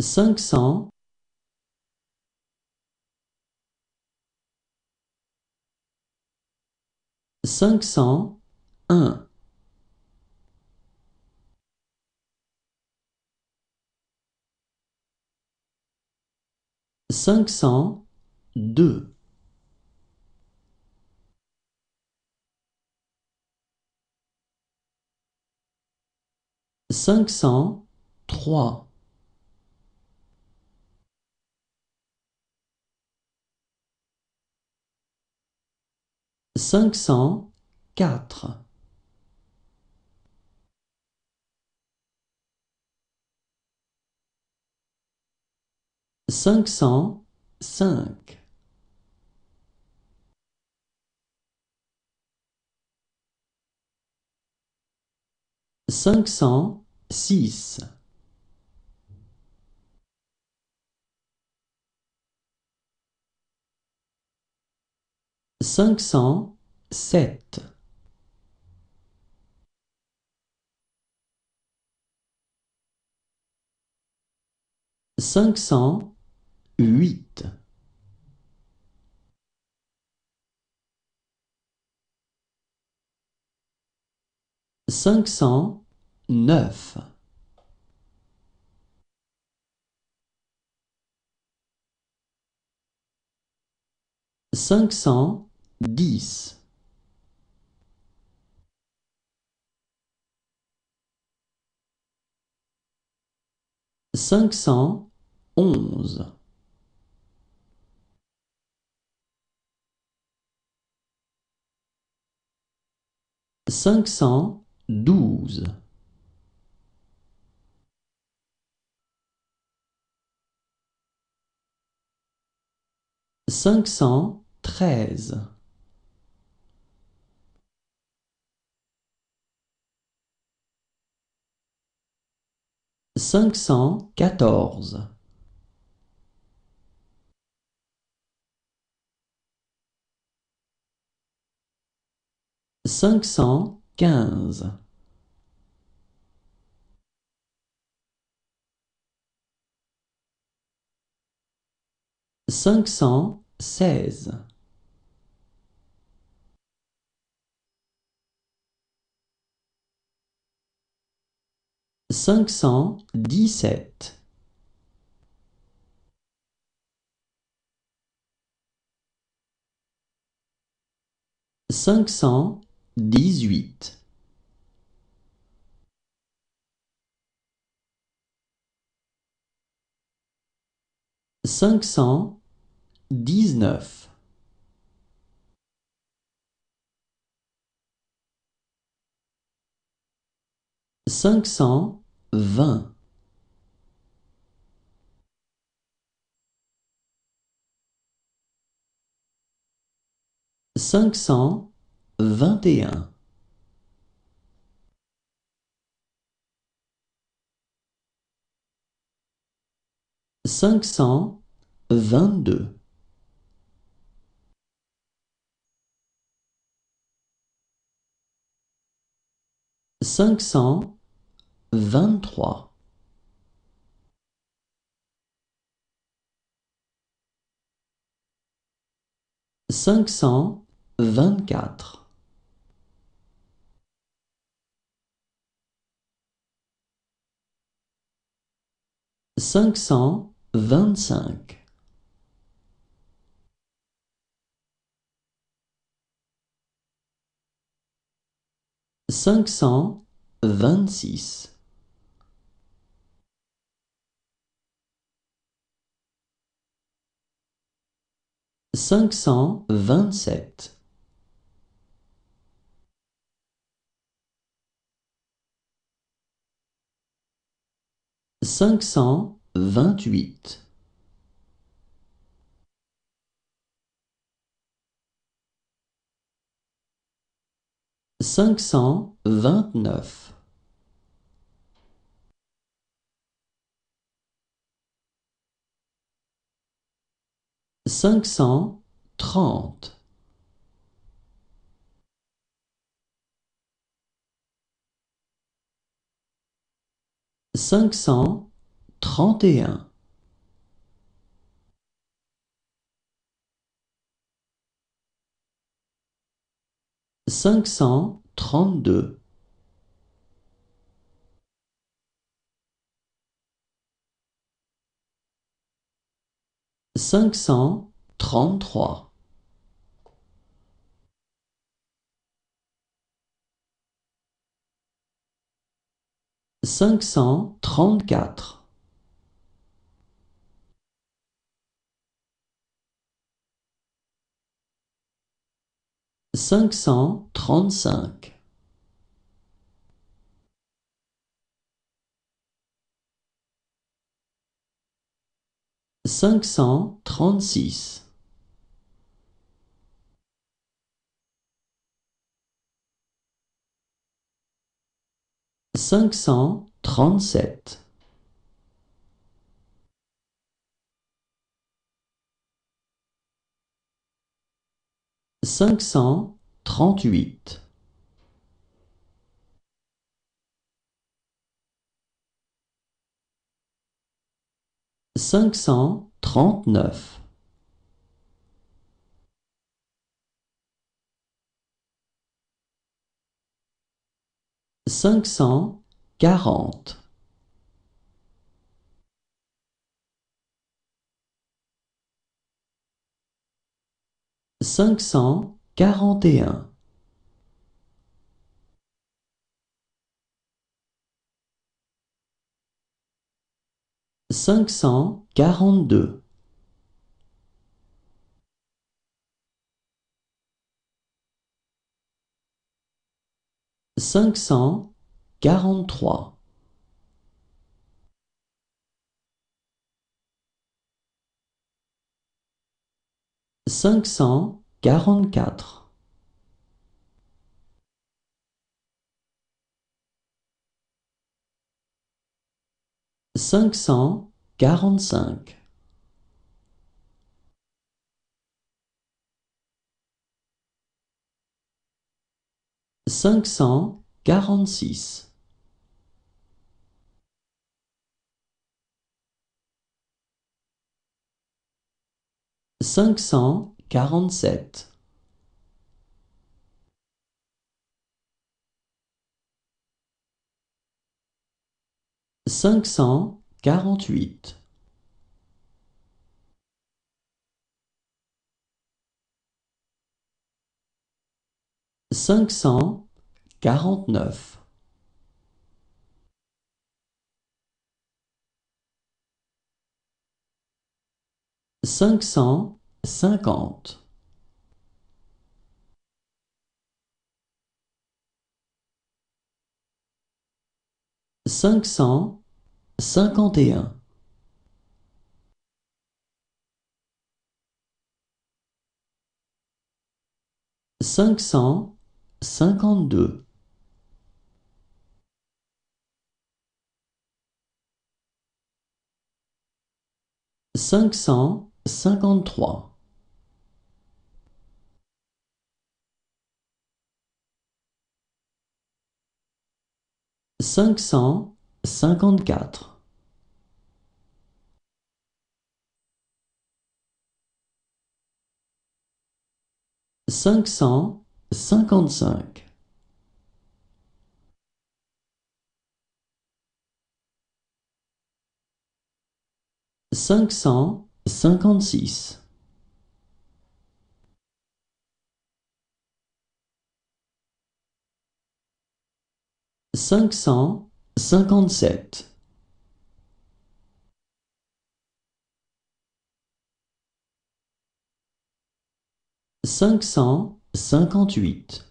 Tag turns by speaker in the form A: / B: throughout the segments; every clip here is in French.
A: cinq cents cinq cent un. cinq cent deux. cinq cent trois cinq cent quatre. cinq cent cinq. cinq cent six cinq cent sept. cinq cent huit. cinq cent neuf. cinq cent dix. Cinq cent onze. Cinq cent douze. Cinq cent treize cinq cent quatorze. cinq cent quinze. cinq cent seize cinq cent dix-sept. cinq cent dix-huit. cinq cent dix-neuf. cinq cent vingt. Cinq cent vingt et un. Cinq cent vingt-deux. Cinq cent vingt-trois. cinq cent vingt-quatre. cinq cent vingt-cinq. cinq cent vingt-six cinq cent vingt-sept. cinq cent vingt-huit. cinq cent vingt-neuf cinq cent trente. cinq cent trente et un. cinq cent trente-deux. Cinq cent trente-trois, cinq cent trente-quatre, cinq cent trente-cinq, cinq cent trente-six, cinq cent trente-sept, cinq cent trente-huit, cinq cent trente-neuf, cinq cent quarante, cinq cent quarante et un, cinq cent quarante-deux, cinq cent quarante-trois, cinq cent quarante-quatre, cinq cent quarante-cinq, cinq cent quarante-six, cinq cent quarante-sept, cinq cent quarante-huit, cinq cent quarante-neuf, cinq cent cinquante, cinq cent cinquante et un, cinq cent cinquante-deux, cinq cent cinquante-trois, cinq cent cinquante-quatre, cinq cent cinquante-cinq, cinq cent cinquante-six, cinq cent cinquante-sept, cinq cent cinquante-huit,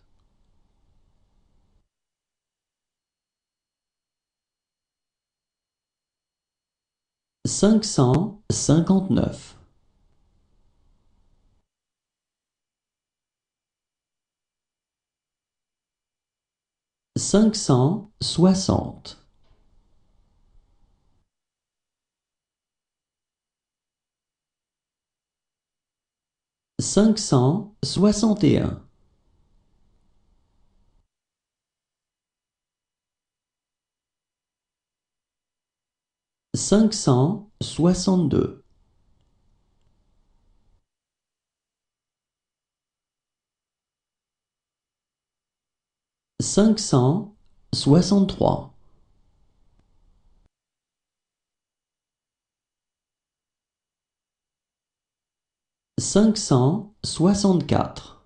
A: cinq cent cinquante-neuf, cinq cent soixante, cinq cent soixante et un, cinq cent soixante-deux, cinq cent soixante-trois, cinq cent soixante-quatre,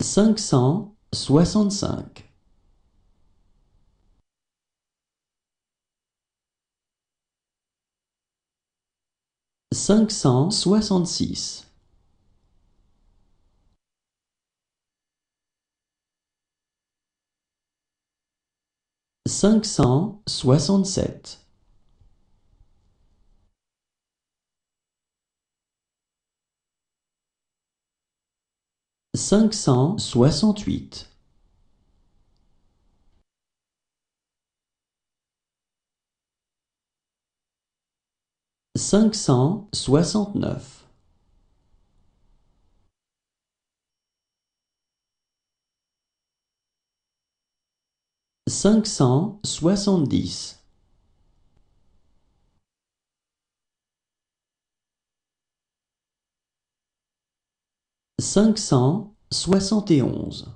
A: cinq cent soixante-cinq, cinq cent soixante-six, cinq cent soixante-sept, cinq cent soixante-huit, cinq cent soixante-neuf, cinq cent soixante-dix, cinq cent soixante et onze,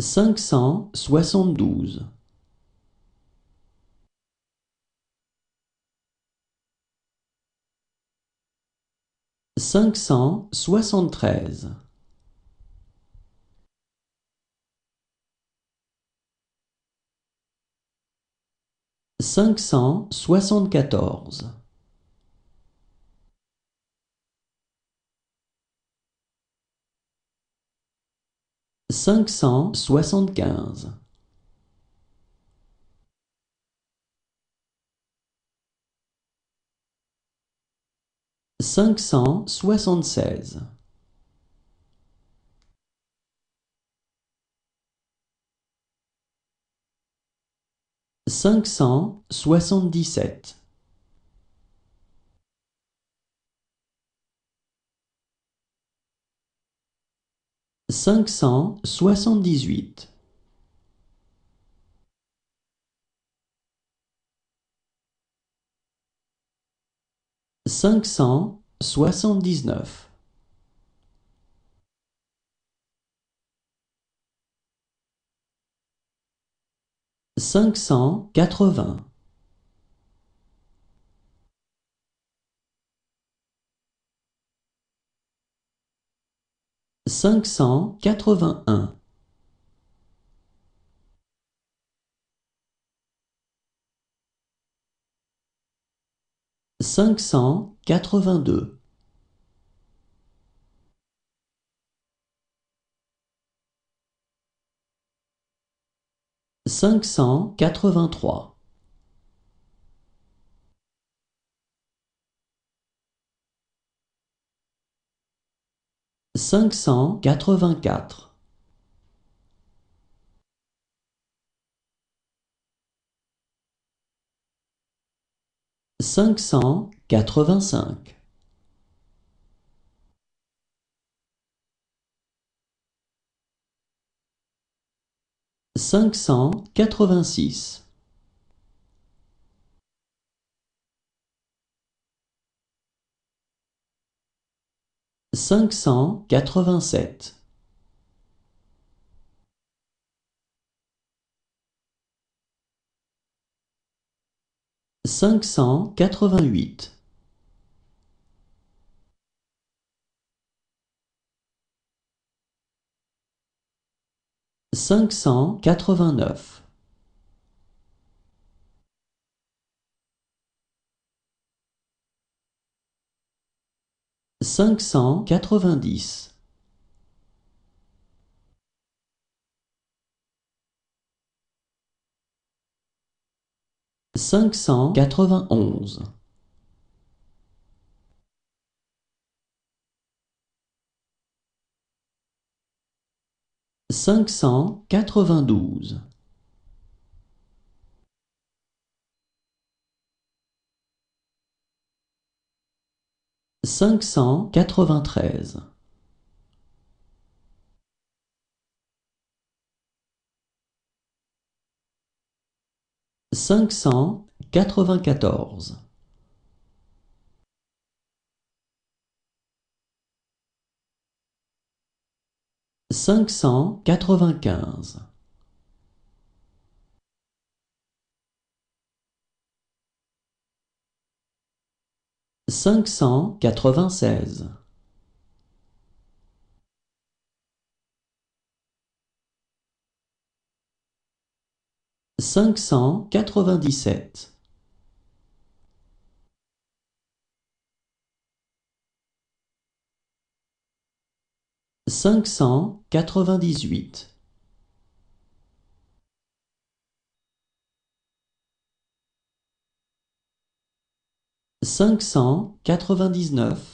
A: cinq cent soixante-douze, cinq cent soixante-treize, cinq cent soixante-quatorze, cinq cent soixante-quinze, cinq cent soixante-seize, cinq cent soixante-dix-sept, cinq cent soixante-dix-huit, cinq cent soixante-dix-neuf, cinq cent quatre-vingts, cinq cent quatre-vingt-un, cinq cent quatre-vingt-deux, cinq cent quatre-vingt-trois, cinq cent quatre-vingt-quatre, cinq cent quatre-vingt-cinq, cinq cent quatre-vingt-six, cinq cent quatre-vingt-sept, cinq cent quatre-vingt-huit, cinq cent quatre-vingt-neuf, cinq cent quatre-vingt-dix, cinq cent quatre-vingt-onze, cinq cent quatre-vingt-douze, cinq cent quatre-vingt-treize, cinq cent quatre-vingt-quatorze, cinq cent quatre-vingt-quinze, cinq cent quatre-vingt-seize, cinq cent quatre-vingt-dix-sept, cinq cent quatre-vingt-dix-huit, cinq cent quatre-vingt-dix-neuf,